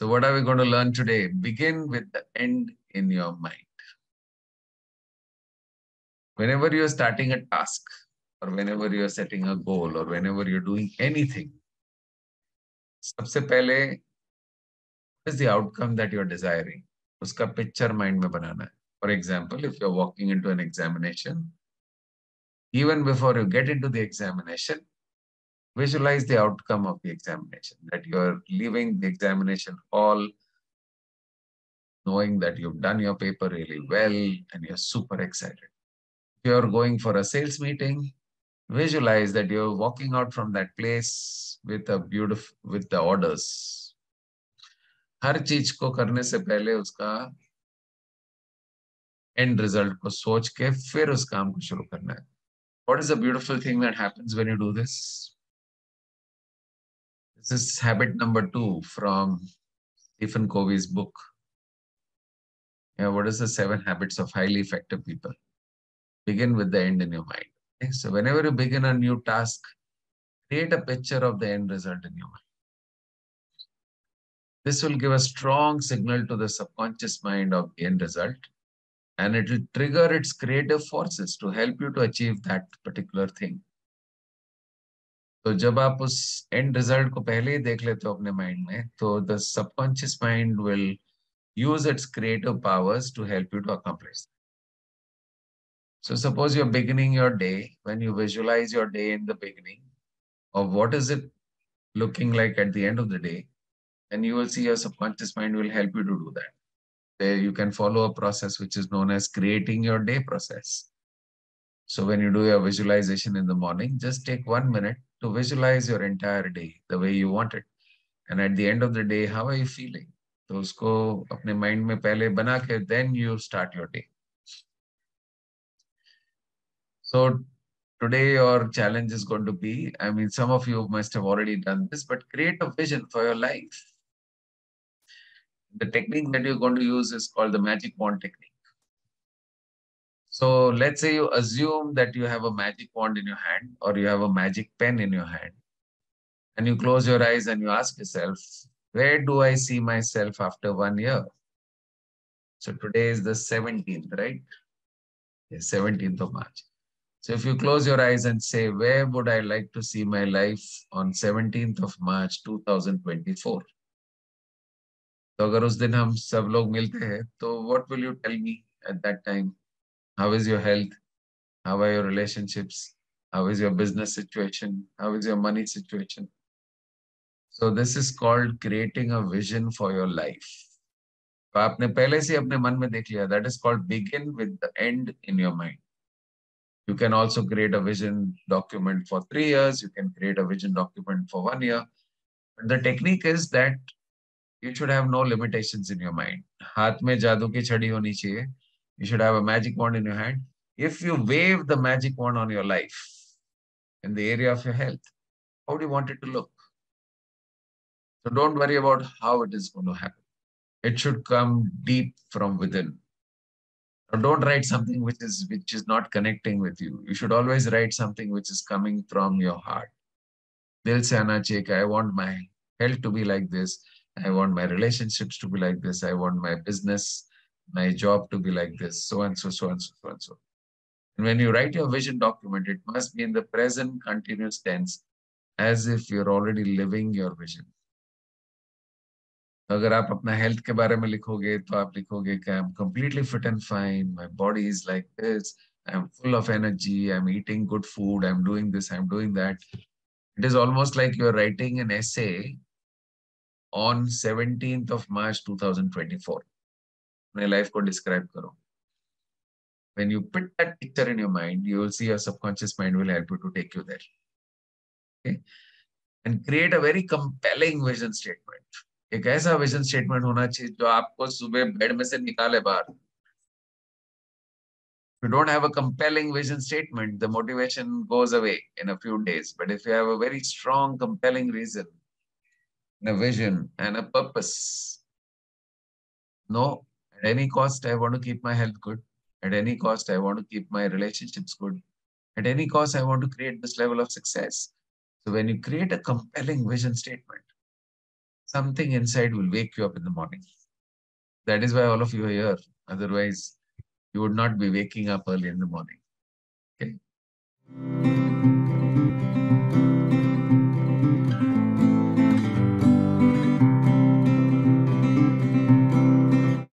So, what are we going to learn today? Begin with the end in your mind. Whenever you're starting a task, or whenever you're setting a goal, or whenever you're doing anything, सबसे पहले is the outcome that you're desiring. उसका picture mind में बनाना है. For example, if you're walking into an examination, even before you get into the examination, visualize the outcome of the examination, that you're leaving the examination hall knowing that you've done your paper really well and you're super excited. If you're going for a sales meeting, visualize that you're walking out from that place with a beautiful with the orders. हर चीज को करने से पहले उसका and result को सोच के फिर उस काम को शुरू करना है what is the beautiful thing that happens when you do this? This is habit number two from Stephen Covey's book. Yeah, what is the seven habits of highly effective people? Begin with the end in your mind. Okay? So whenever you begin a new task, create a picture of the end result in your mind. This will give a strong signal to the subconscious mind of the end result, and it will trigger its creative forces to help you to achieve that particular thing. तो जब आप उस and result को पहले ही देख लेते हो अपने माइंड में तो the subconscious mind will use its creative powers to help you to accomplish. So suppose you're beginning your day, when you visualize your day in the beginning, of what is it looking like at the end of the day, and you will see your subconscious mind will help you to do that. There you can follow a process which is known as creating your day process. So when you do your visualization in the morning, just take one minute to visualize your entire day the way you want it. And at the end of the day, how are you feeling? तो उसको अपने mind में पहले बना के then you start your day so today your challenge is going to be i mean some of you must have already done this but create a vision for your life the technique that you're going to use is called the magic wand technique so let's say you assume that you have a magic wand in your hand or you have a magic pen in your hand and you close your eyes and you ask yourself where do I see myself after one year? So today is the 17th, right? Yes, 17th of March. So if you close your eyes and say, where would I like to see my life on 17th of March 2024? तो अगर उस दिन हम सब लोग मिलते हैं तो what will you tell me at that time how is your health how are your relationships how is your business situation how is your money situation so this is called creating a vision for your life तो आपने पहले से अपने मन में देख लिया that is called begin with the end in your mind you can also create a vision document for three years, you can create a vision document for one year. But the technique is that you should have no limitations in your mind. Haath mein jadoo ki chadi honi chahiye. You should have a magic wand in your hand. If you wave the magic wand on your life, in the area of your health, how do you want it to look? So don't worry about how it is going to happen. It should come deep from within. Now don't write something which is which is not connecting with you. You should always write something which is coming from your heart. Dil se ana I want my health to be like this. I want my relationships to be like this. I want my business, my job to be like this. So and so, so and so, so and so. And when you write your vision document, it must be in the present continuous tense as if you're already living your vision. अगर आप अपना health के बारे में लिखोगे तो आप लिखोगे कि I am completely fit and fine my body is like this I am full of energy I am eating good food I am doing this I am doing that it is almost like you are writing an essay on 17th of March 2024 अपने life को describe करो when you put that picture in your mind you will see your subconscious mind will help you to take you there okay and create a very compelling vision statement एक ऐसा vision statement होना चाहिए जो आपको सुबह bed में से निकाले बाहर you don't have a compelling vision statement, the motivation goes away in a few days. But if you have a very strong, compelling reason, a vision, and a purpose, no, at any cost, I want to keep my health good. At any cost, I want to keep my relationships good. At any cost, I want to create this level of success. So when you create a compelling vision statement, something inside will wake you up in the morning. That is why all of you are here. Otherwise, you would not be waking up early in the morning. Okay.